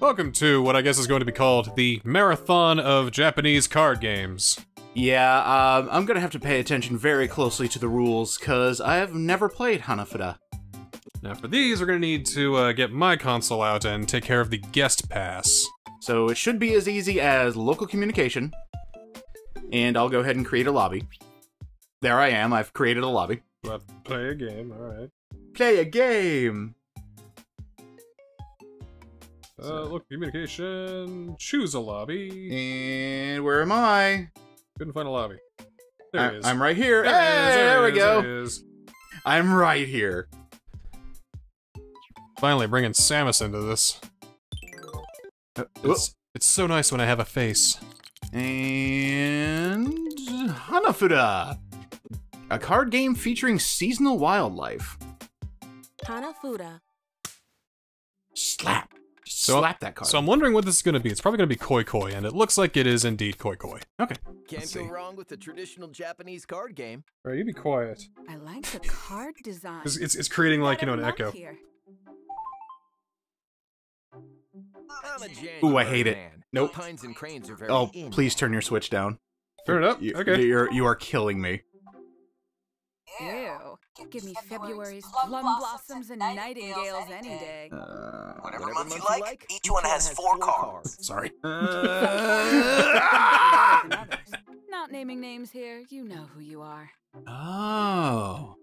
Welcome to what I guess is going to be called the Marathon of Japanese Card Games. Yeah, um, I'm gonna have to pay attention very closely to the rules, cause I have never played Hanafuda. Now, for these, we're going to need to uh, get my console out and take care of the guest pass. So it should be as easy as local communication. And I'll go ahead and create a lobby. There I am, I've created a lobby. Let's play a game, alright. Play a game! Uh, look, communication, choose a lobby. And where am I? Couldn't find a lobby. There I, it is. I'm right here. There, hey, it is, there, it we is, go. there it is. I'm right here. Finally bringing Samus into this. Uh, It's, it's so nice when I have a face. And Hanafuda, a card game featuring seasonal wildlife. Hanafuda. Slap, Just So- slap that card. So I'm wondering what this is going to be. It's probably going to be Koi Koi, and it looks like it is indeed Koi Koi. okay, Can't Let's go see. wrong with the traditional Japanese card game. Alright, you be quiet. I like the card design. It's, it's, it's creating like, you know, an echo. monk here. I'm Ooh, I hate it. Nope. Pines and cranes are very Oh, in. please turn your switch down. Turn it up. You, okay. You're you are killing me. Ew. Give me February's plum blossoms and nightingales any day. Uh, Whatever, Whatever month you like, each one has four cards. sorry. Better than. Not naming names here, you know who you are. oh.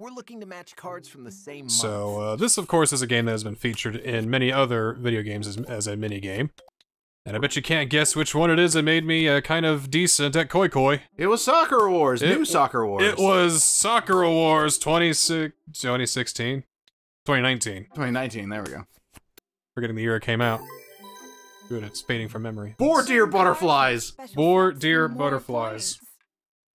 We're looking to match cards from the same month. So, uh, this, of course, is a game that has been featured in many other video games as, as a mini game. And I bet you can't guess which one it is that made me uh, kind of decent at Koi Koi. It was Sakura Wars, It- new Sakura Wars. It was Sakura Wars 26 2016? 2019. 2019. There we go. Forgetting the year it came out. Good, it's fading from memory. Four deer butterflies. Special Four thanks dear butterflies.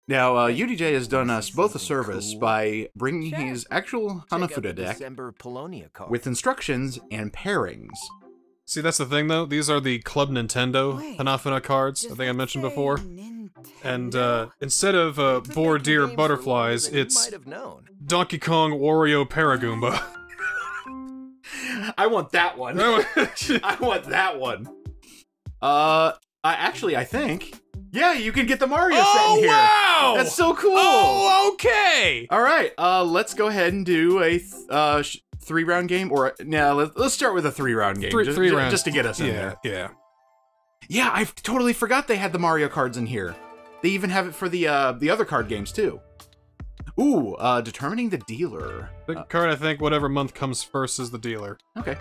Now, uh, UDJ has done us both a service Cool. by bringing Sure. his actual Hanafuda deck December Paulownia card. with instructions and pairings. See, that's the thing, though. These are the Club Nintendo Wait, Hanafuda cards, I think I mentioned before. Nintendo? And uh, instead of uh, Boar Deer games for longer Butterflies, it's known. Donkey Kong Wario Paragoomba. I want that one. I want that one. Uh, I actually, I think, yeah, you can get the Mario set in here. wow! That's so cool. Oh, okay! All right, uh, let's go ahead and do a th- uh sh- three round game, or no, let's, let's start with a three round game, Three- just, three rounds. just to get us in Yeah, there. yeah. Yeah, I totally forgot they had the Mario cards in here. They even have it for the uh the other card games too. Ooh, uh, determining the dealer. The Uh, card, I think, whatever month comes first is the dealer. okay.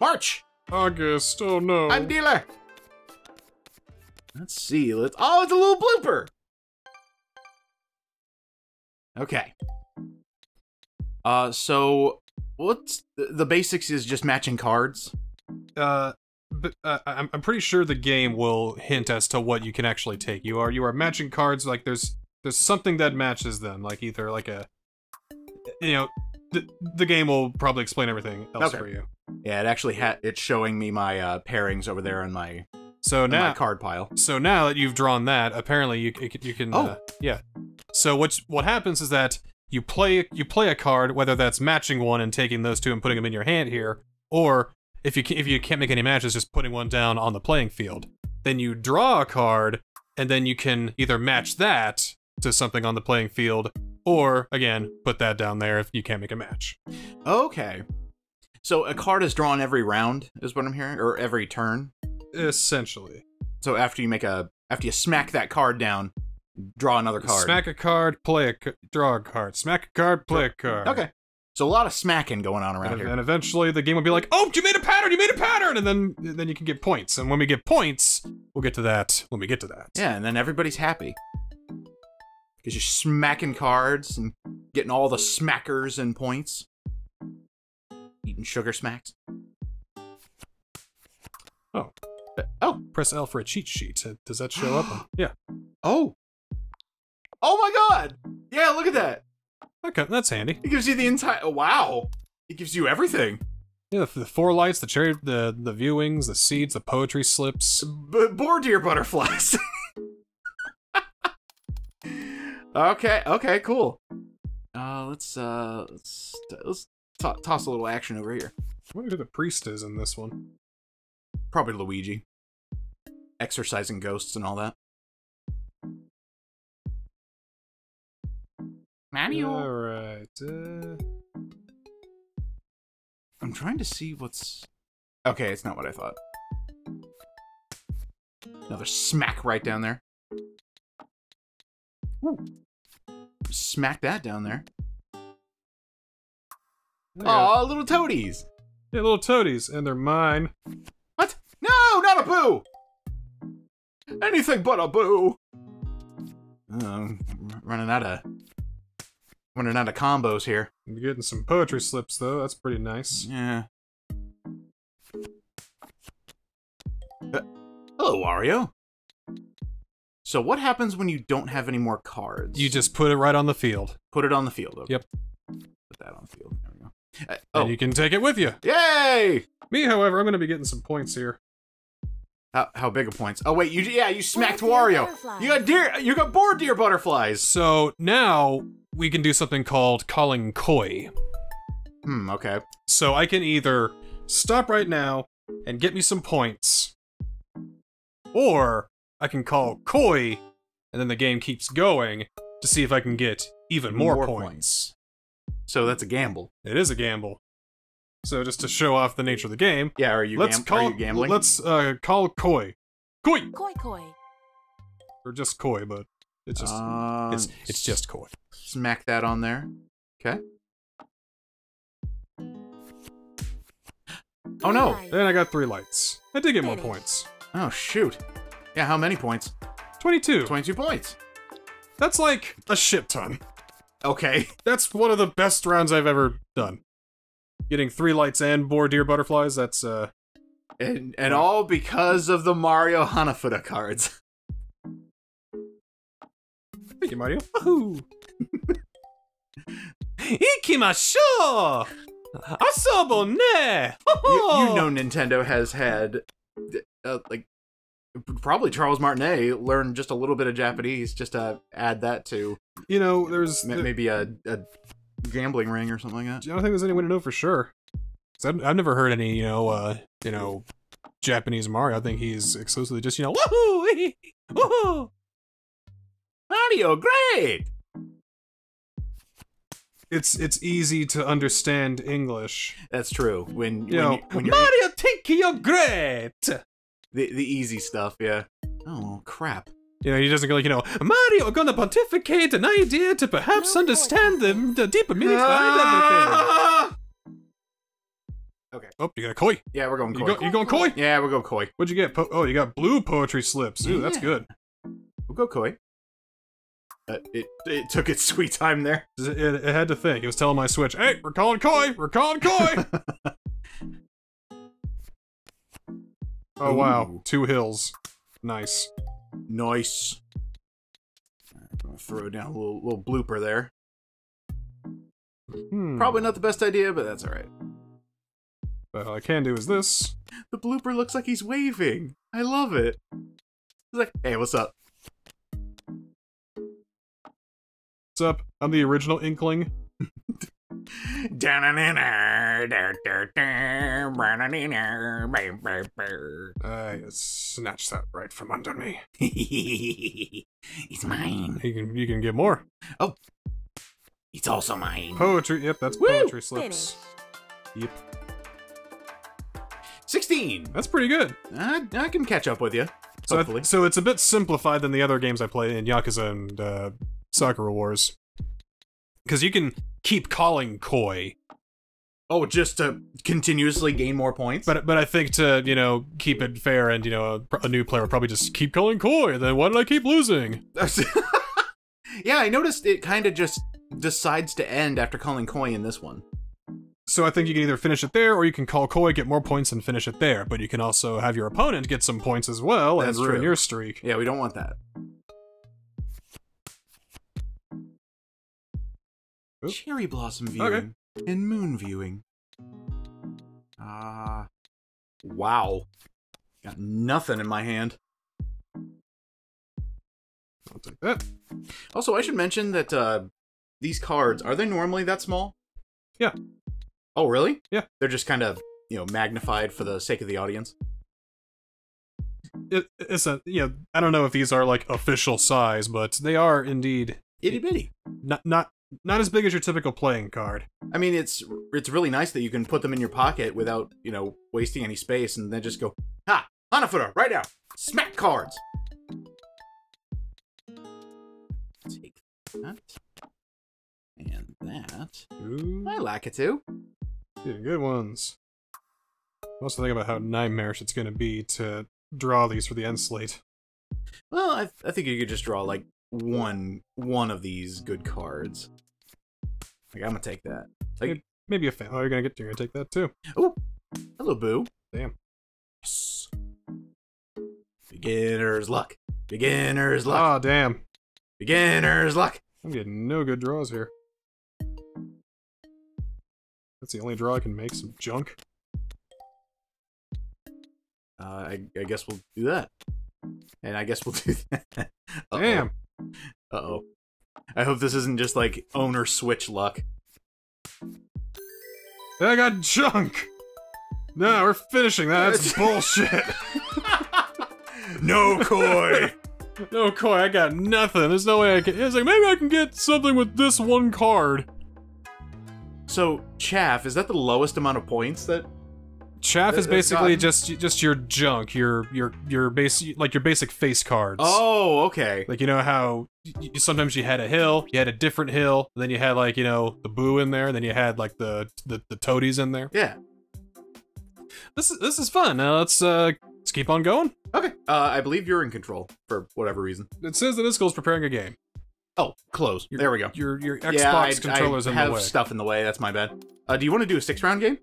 March. August, oh no. I'm dealer. Let's see. Let's. Oh, it's a little blooper. Okay. Uh, so what's the, the basics is just matching cards. uh, but uh, I'm I'm pretty sure the game will hint as to what you can actually take. You are you are matching cards like there's there's something that matches them, like either like a you know the the game will probably explain everything else Okay. for you. Yeah, it actually ha- it's showing me my uh, pairings over there on my So now card pile. so now that you've drawn that, apparently you you can, you can Oh. uh, yeah. So what what happens is that you play you play a card, whether that's matching one and taking those two and putting them in your hand here, or if you can, if you can't make any matches, just putting one down on the playing field. Then you draw a card, and then you can either match that to something on the playing field, or again put that down there if you can't make a match. Okay. So a card is drawn every round, is what I'm hearing, or every turn. Essentially, So after you make a after you smack that card down, draw another card. smack a card, play a c- draw a card, smack a card, play a card. Okay. So a lot of smacking going on around And, here. and eventually the game will be like, "Oh, you made a pattern! You made a pattern!" And then then you can get points. And when we get points, we'll get to that when we get to that. Yeah, and then everybody's happy. Because you're smacking cards and getting all the smackers and points. Eating sugar smacks. Oh. Oh. Press L for a cheat sheet. Does that show up? yeah. Oh. Oh my god! Yeah, look at that. Okay, that's handy. It gives you the entire. Oh, wow. It gives you everything. Yeah, the, the four lights, the cherry, the the viewings, the seeds, the poetry slips. B- boar deer butterflies. okay, okay, cool. Uh, let's uh, let's let's to- toss a little action over here. I wonder who the priest is in this one. Probably Luigi. Exorcising ghosts and all that. Mario. Alright. Uh, I'm trying to see what's. Okay, it's not what I thought. Another smack right down there. Woo. Smack that down there. there you. Aw, little toadies. Yeah, little toadies, and they're mine. What? No, not a boo! Anything but a boo! Um, running out of running out of combos here. I'm getting some poetry slips, though. That's pretty nice. Yeah. Uh, hello, Wario. So what happens when you don't have any more cards? You just put it right on the field, put it on the field. Okay. Yep. Put that on the field. There we go. Uh, and oh, you can take it with you. yay! Me, however, I'm going to be getting some points here. How, how big of points? Oh wait, you yeah you smacked deer Wario. You got deer. You got boar deer butterflies. So now we can do something called calling koi. Hmm. Okay. So I can either stop right now and get me some points, or I can call koi, and then the game keeps going to see if I can get even more, More points. So that's a gamble. It is a gamble. So just to show off the nature of the game, Yeah. Are you? let's gam- call Are you gambling? let's uh, call koi, koi, Koi koi. or just koi, but it's just Um, it's it's just koi. smack that on there. Okay. Oh no! Then I got three lights. I did get more points. Oh shoot! Yeah, how many points? Twenty-two. Twenty-two points. That's like a shit ton. Okay. That's one of the best rounds I've ever done. Getting three lights and boar deer butterflies, that's uh And and all because of the Mario Hanafuda cards. Thank you, Mario. Woohoo! Ikimasho! Asobo ne! You, you know Nintendo has had uh, like probably Charles Martinet learned just a little bit of Japanese just to add that to You know, there's ma- maybe a, a gambling ring or something like that. I don't think there's any way to know for sure. I've, I've never heard any, you know, uh, you know, Japanese Mario. I think he's exclusively just, you know, woohoo! Woohoo! Mario, great! It's it's easy to understand English. That's true. When You when, know, you, when Mario, think you're great. the the easy stuff, yeah. Oh crap! You know, he doesn't go like, you know, Mario gonna pontificate an idea to perhaps No, understand the, the deeper meanings behind everything. Ah! Oh, you got a koi. Yeah, we're going You, koi. go, you going koi? yeah, we'll go koi. What'd you get? Po- oh, you got blue poetry slips. Ooh, that's good. We'll go koi. Uh, it it took its sweet time there. It, it, it had to think. It was telling my Switch, hey, we're calling koi. We're calling koi. oh, wow. Ooh. Two hills. Nice. Nice. Alright, I'm gonna throw down a little little blooper there. Hmm. Probably not the best idea, but that's all right. But all I can do is this. The blooper looks like he's waving. I love it. He's like, "Hey, what's up?" What's up? I'm the original Inkling. I snatched that right from under me. it's mine. You can you can get more Oh, It's also mine. poetry. Yep, that's Woo! poetry slips. Yep, 16. that's pretty good. I, I can catch up with you. So, I- Hopefully. so it's a bit simplified than the other games I played in Yakuza and uh, Sakura Wars. Because you can keep calling koi, oh, just to continuously gain more points? but but I think to you know keep it fair and you know a, a new player would probably just keep calling koi. Then why did I keep losing? yeah, I noticed it kind of just decides to end after calling koi in this one. So I think you can either finish it there, or you can call koi, get more points, and finish it there. But you can also have your opponent get some points as well That's and ruin true. your streak. Yeah, we don't want that. Oop. Cherry blossom viewing and moon viewing. Ah, wow. Got nothing in my hand. I'll take that. Also, I should mention that uh, these cards are they normally that small? Yeah. Oh, really? Yeah. They're just kind of, you know, magnified for the sake of the audience. It, it's a you know I don't know if these are like official size, but they are indeed Itty bitty. not not not as big as your typical playing card. I mean, it's it's really nice that you can put them in your pocket without, you know, wasting any space and then just go, ha, Hanafuda, right now. Smack cards. Take that. And that. Ooh, I like it too. yeah, good ones. I'm Also think about how nightmarish it's going to be to draw these for the end slate. Well, I, I think you could just draw like one one of these good cards. Like I'm gonna take that. Like, Maybe a fan. Oh, you're gonna get. You're gonna take that too. oh, hello, Boo. Damn. Yes. Beginner's luck. Beginner's luck. Ah, damn. Beginner's luck. I'm getting no good draws here. That's the only draw I can make. Some junk. Uh, I, I guess we'll do that. And I guess we'll do that. Uh-oh. Damn. Uh oh. I hope this isn't just like owner switch luck. I got junk. No, we're finishing that. That's bullshit. no koi. No, Koi, I got nothing. There's no way I can. It's like maybe I can get something with this one card. so chaff is that the lowest amount of points that? Chaff is Uh, uh, basically God. just just your junk, your your your base like your basic face cards. Oh, okay. Like you know how sometimes you had a hill, you had a different hill, then you had like you know the boo in there, then you had like the the, the toadies in there. Yeah. This is this is fun. Now let's uh let's keep on going. Okay. Uh, I believe you're in control for whatever reason. It says that Iskel's preparing a game. Oh, close. there we go. Your your Xbox yeah, I, controller's I in the way. have stuff in the way. That's my bad. Uh, do you want to do a six round game?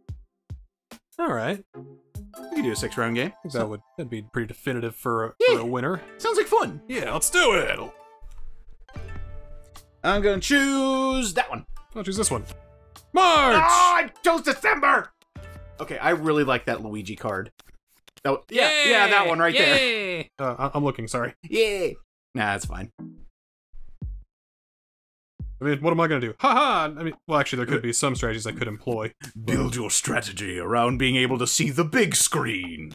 All right, We can do a six round game. Think that would that'd be pretty definitive for a, Yeah. for a winner. Sounds like fun. Yeah, let's do it. I'm gonna choose that one. I'll choose this one. March. Ah, I chose December. Okay, I really like that Luigi card. Oh, yeah, yeah, that one right there. Uh, I'm looking. Sorry. Yeah. Nah, that's fine. I mean, what am I gonna do? Haha. I mean, well, actually, there could be uh, some strategies I could employ. Build your strategy around being able to see the big screen.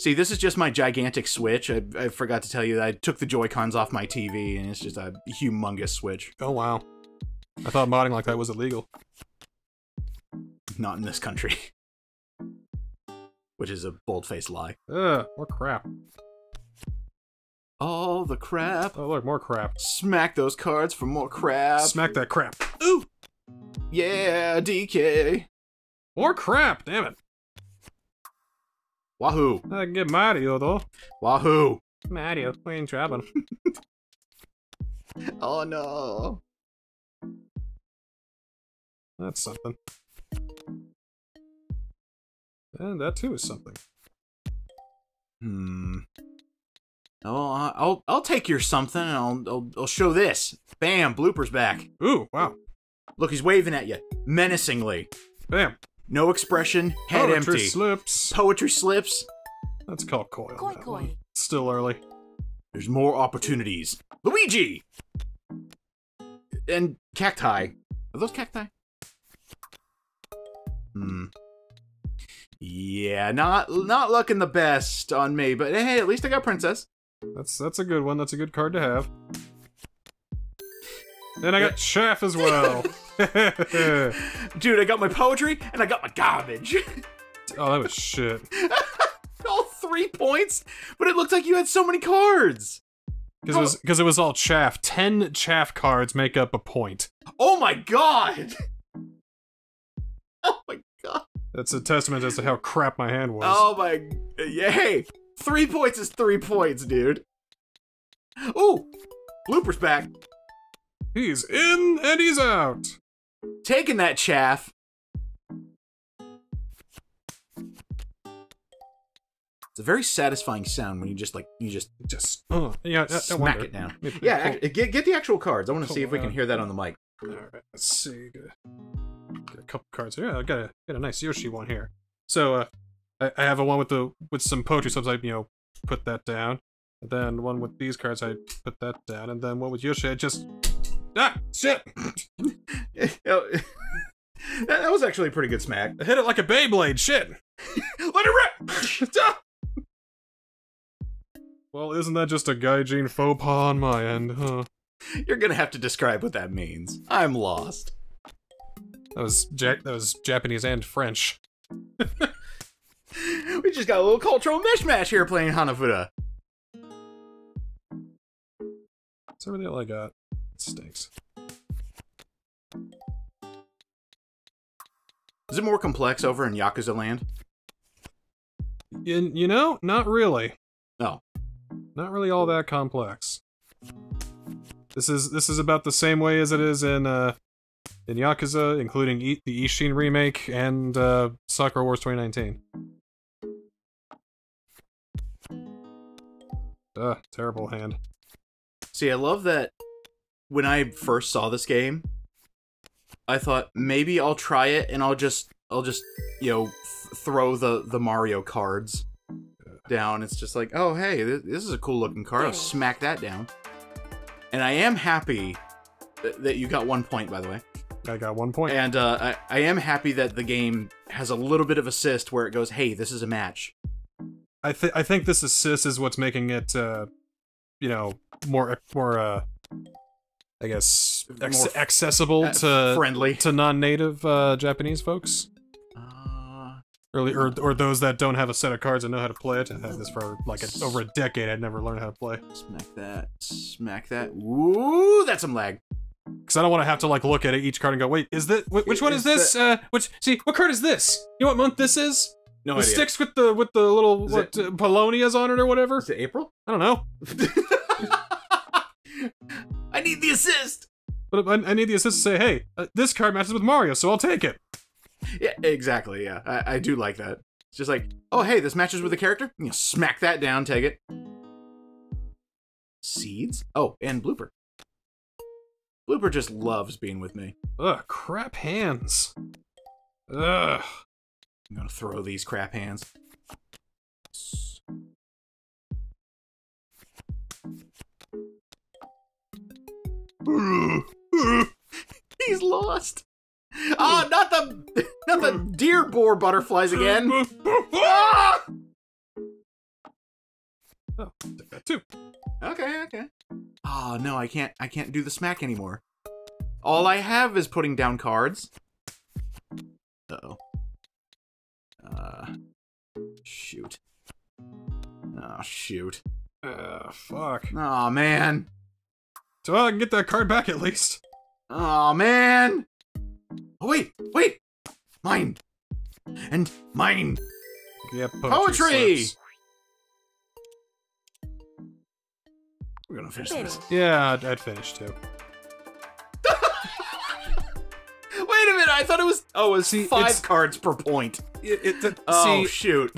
See, this is just my gigantic Switch. I, I forgot to tell you that I took the Joy-Cons off my TV, and it's just a humongous Switch. Oh wow. I thought modding like that was illegal. Not in this country. Which is a bold-faced lie. Ugh, more crap. All the crap. Oh look, more crap. Smack those cards for more crap. Smack that crap. Ooh. Yeah, DK. More crap. Damn it. Wahoo. I can get Mario though. Wahoo. Mario, we ain't traveling. Oh no. That's something. And that too is something. Hmm. Oh, I- I'll I'll take your something and I'll I'll, I'll show this. Bam, bloopers back. Ooh, wow. Look, he's waving at you menacingly. Bam. No expression, head Poetry empty. slips. Poetry slips. That's called coil. Koi that koi. Still early. There's more opportunities. Luigi. And cacti. Are those cacti? Hmm. Yeah, not not looking the best on me, but hey, at least I got princess. That's that's a good one. That's a good card to have. Then I got Chaff as well. Dude, I got my poetry and I got my garbage. Oh, that was shit. all three points, but it looked like you had so many cards. Because it was because it was all chaff. Ten chaff cards make up a point. Oh my god! Oh my god! That's a testament as to how crap my hand was. Oh my. Yay! Three points is three points, dude. Ooh! Bloopers back. He's in and he's out. Taking that chaff. It's a very satisfying sound when you just like you just Just uh, yeah, I- I smack wonder. it down. Maybe- Yeah, get get the actual cards. I want to see if we can hear that on the mic. All right, let's see. Get a, get a couple cards here. Yeah, I got a got a nice Yoshi one here. So uh, I, I have a one with the with some poetry. So I you know put that down. And then one with these cards, I put that down. And then one with Yoshi, I just ah shit. That, that was actually a pretty good smack. I hit it like a Beyblade. Shit. Let it rip! Well, isn't that just a Gaijin faux pas on my end, huh? You're gonna have to describe what that means. I'm lost. That was ja- that was Japanese and French. We just got a little cultural mishmash here playing Hanafuda. That's really all I got. It stinks. Is it more complex over in Yakuza Land? You, you know, not really. No. Not really all that complex. This is this is about the same way as it is in uh in Yakuza, including e the Ishin remake and uh, Sakura Wars 2019. Ugh, terrible hand. See, I love that when I first saw this game, I thought maybe I'll try it and I'll just I'll just, you know, th- throw the the Mario cards down. It's just like, "Oh, hey, this, this is a cool looking card. I'll smack that down." And I am happy th- that you got one point by the way. I got one point. And uh, I, I am happy that the game has a little bit of assist where it goes, "Hey, this is a match." I think I think this assist is what's making it, uh, you know, more more uh, I guess ex- More accessible uh, to friendly. to non-native uh, Japanese folks, Uh, or, or or those that don't have a set of cards and know how to play it. I've had this for like a, over a decade. I'd never learned how to play smack that. Smack that. Ooh, that's some lag. because I don't want to have to like look at each card and go, wait, is this wh- which one is Is this? Uh, which see what card is this? You know what month this is? No the idea. sticks with the with the little Is what it- uh, Paulownias on it or whatever. Is it April? I don't know, I need the assist. but I, I need the assist to say, hey, uh, this card matches with Mario, so I'll take it. Yeah, exactly. Yeah, I, I do like that. It's just like, oh, hey, this matches with the character. You know, smack that down, take it. Seeds. Oh, and blooper. Blooper just loves being with me. Ugh, crap hands. Ugh. I'm gonna throw these crap hands. He's lost. Oh, not the not the deer boar butterflies again. Ah! Oh, take that too. Okay, okay. Oh no, I can't I can't do the smack anymore. All I have is putting down cards. Uh-oh. Uh shoot. Oh shoot. Uh, fuck. Oh man. So I can get that card back at least. Oh man. Oh wait, wait. Mine. And mine. Yeah, poetry. Poetry! slips. We're gonna finish this. Yeah, I'd, I'd finish too. Wait a minute, I thought it was oh, it was See, five it's- cards per point. It, it, Oh see, shoot.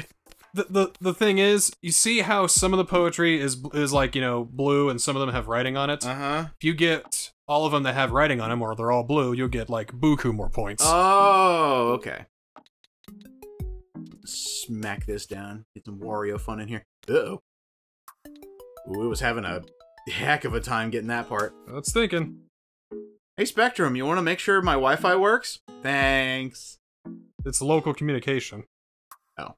the, the the thing is, you see how some of the poetry is is like you know blue, and some of them have writing on it. Uh-huh. if you get all of them that have writing on them, or they're all blue, you'll get like buku more points. Oh, okay. Smack this down. Get some Wario fun in here. Uh-oh. Ooh, it was having a heck of a time getting that part. That's thinking. Hey, Spectrum, you want to make sure my Wi-Fi works? Thanks. It's local communication. Oh.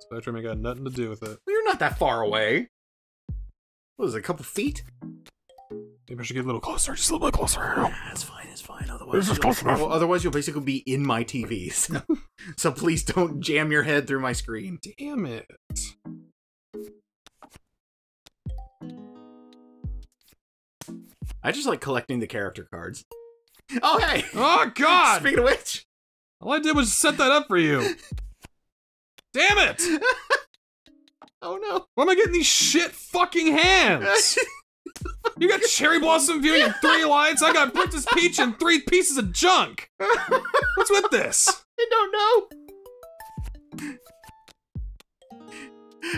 Spectrum ain't got nothing to do with it. Well, you're not that far away. What is it, a couple feet? Maybe I should get a little closer, just a little bit closer. That's fine, it's fine. Otherwise, you'll, well, otherwise you'll basically be in my TV. So, so please don't jam your head through my screen. Damn it. I just like collecting the character cards. Oh, hey! Oh god! Speaking of which, All I did was set that up for you. Damn it! oh no. Why am I getting these shit fucking hands? You got cherry blossom viewing and three lights. I got Princess Peach and three pieces of junk. What's with this? I don't know.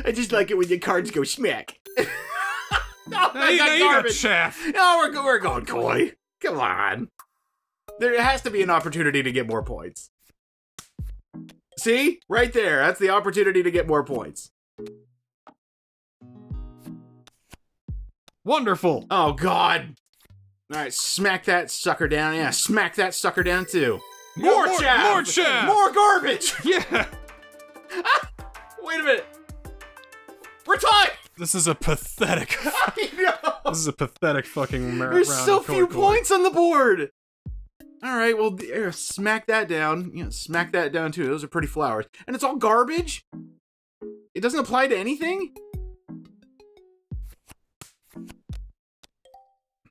I just like it when your cards go smack. no, oh, Now I you, got now you got garbage. chaff. No, we're, we're going koi. Come on. There has to be an opportunity to get more points. See? Right there. That's the opportunity to get more points. Wonderful. Oh, God. All right, smack that sucker down. Yeah, smack that sucker down too. Yeah, More, more- chaff! more chaff! More garbage! Yeah! Ah, wait a minute. We're tied! This is a pathetic. I know! this is a pathetic fucking There's so few points on the board! Alright, well, smack that down. You know, smack that down too. Those are pretty flowers. And it's all garbage? It doesn't apply to anything?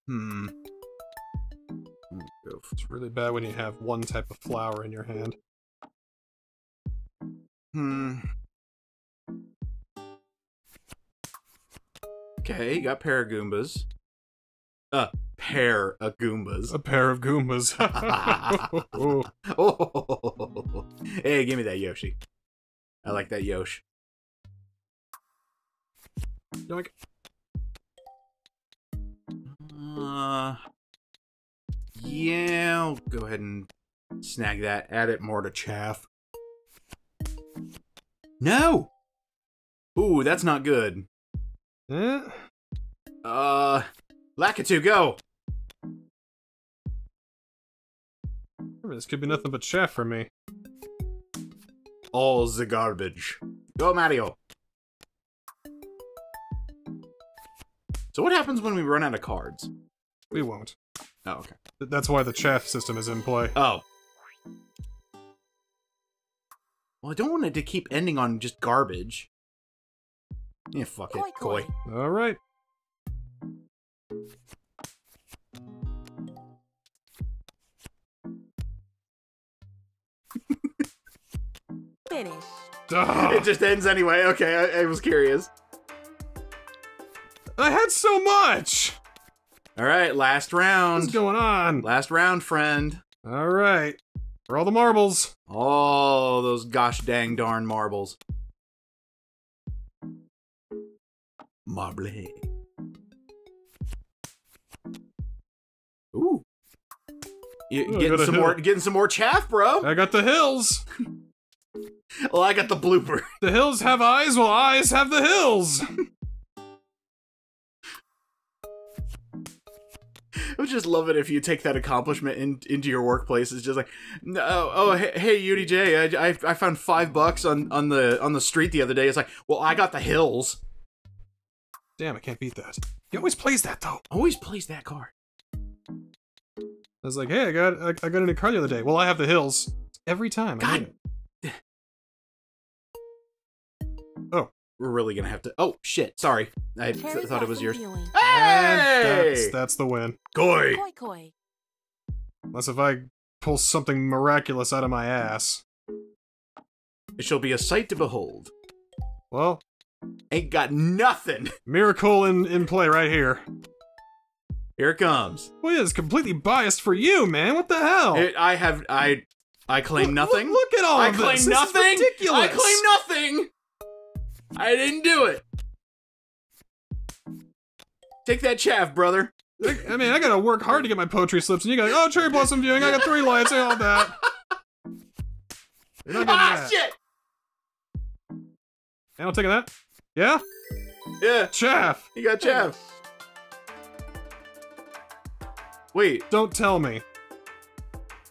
Hmm. It's really bad when you have one type of flower in your hand. Hmm. Okay, you got Paragoombas. Uh, pair of Goombas. A pair of Goombas. Oh, hey, give me that Yoshi. I like that Yosh. Yoink. Uh, yeah, I'll go ahead and snag that. Add it more to chaff. No! Ooh, that's not good. Eh? Uh, Lakitu, go! This could be nothing but chaff for me. All the garbage. Go, Mario. So what happens when we run out of cards? We won't. Oh, okay. Th- That's why the chaff system is in play. Oh. Well, I don't want it to keep ending on just garbage. Yeah, fuck it. Koi Koi. koi. Alright. Ugh. It just ends anyway. Okay, I, I was curious. I had so much! All right, last round. What's going on? Last round, friend. Alright. For all the marbles. Oh, those gosh dang darn marbles. Marble. Ooh. You, getting a some more, getting some more chaff, bro. I got the hills. Well, I got the blooper. The hills have eyes, while eyes have the hills. I would just love it if you take that accomplishment in, into your workplace. It's just like, no, oh, hey, hey UDJ, I, I, I found five bucks on, on the on the street the other day. It's like, well, I got the hills. Damn, I can't beat that. He always plays that though. Always plays that card. I was like, hey, I got I, I got a new car the other day. Well, I have the hills every time. I God. We're really gonna have to. Oh shit! Sorry, I th- thought it was yours. blossom viewing. And Hey, that's that's the win. Goy. Koi koi. Unless if I pull something miraculous out of my ass. It shall be a sight to behold. Well, Ain't got nothing. miracle in in play right here. Here it comes. Well, it's completely biased for you, man. What the hell? It, I have. I. I claim Look- nothing. Look, look at all I of claim this. nothing. This is ridiculous. I claim nothing. I didn't do it. Take that chaff, brother. I mean, I gotta work hard to get my poetry slips, and you got oh cherry blossom viewing. I got three lights and all that. You're Ah, that. shit. And I'm taking that. Yeah, Yeah, chaff. you got chaff. Wait, Don't tell me.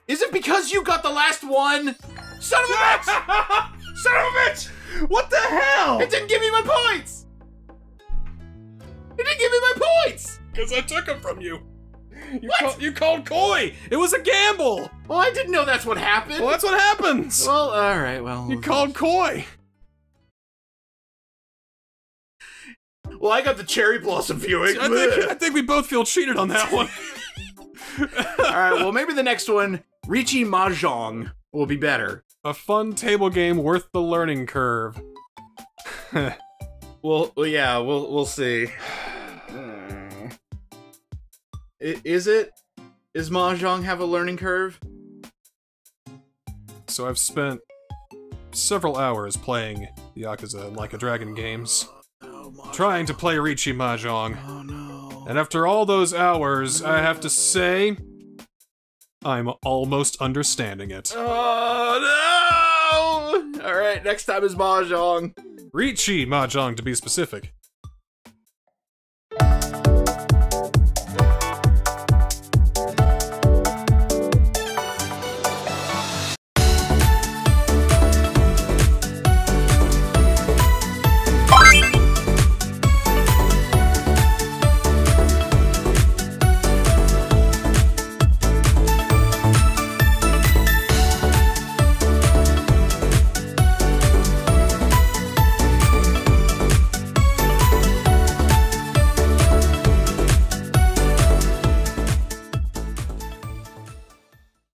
is it because you got the last one? Son of a bitch! Son of a bitch! What the hell? It didn't give me my points! It didn't give me my points! Because I took them from you. You, What? call- you called koi. It was a gamble. Well, I didn't know that's what happened. Well, that's what happens. Well, alright, well. You called koi. Well, I got the cherry blossom viewing. I think, I think we both feel cheated on that one. alright, well, maybe the next one, Riichi Mahjong, will be better. A fun table game worth the learning curve. Well, well yeah, we'll we'll see. Is it? Is Mahjong have a learning curve? So I've spent several hours playing Yakuza and Like a Dragon games, trying to play Riichi Mahjong. Oh no. And after all those hours, I have to say, I'm almost understanding it. Oh no! All right, next time is Mahjong. Riichi Mahjong to be specific.